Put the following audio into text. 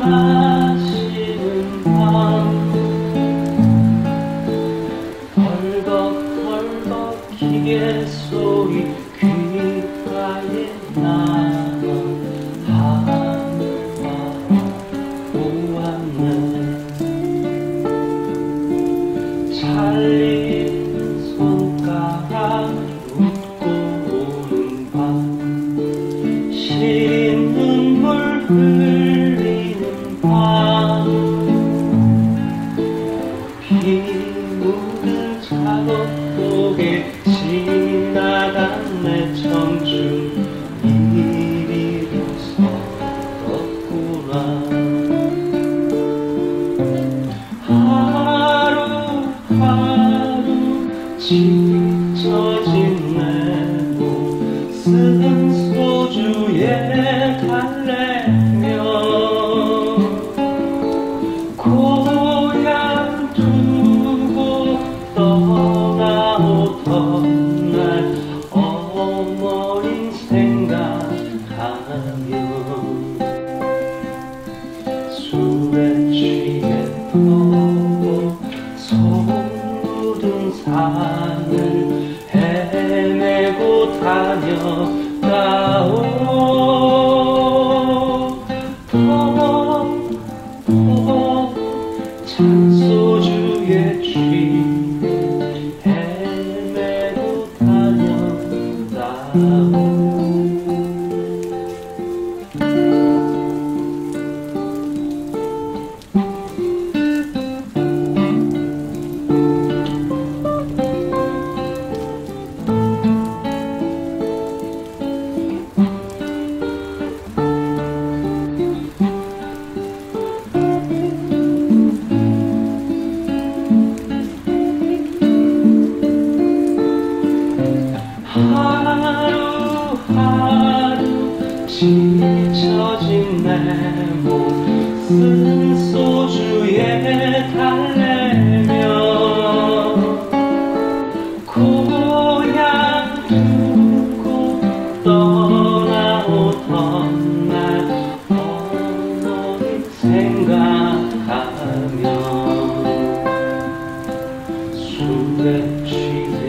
마시는 밤 덜컥덜컥 기계 소리 귓가에 나면 하늘바람 보았네 하루하루 지쳐진 내몸 쓴 소주에 달래며 고향 두고 떠나오던 날 어머니 생각하며 산을 헤매고 다녔다오. 퍽퍽 찬소주에 취해 헤매고 다녔다오 하루하루 지쳐진 내몸쓴 소주에 달래며 고향 두고 떠나오던 날 어머니 생각하며 술에 취해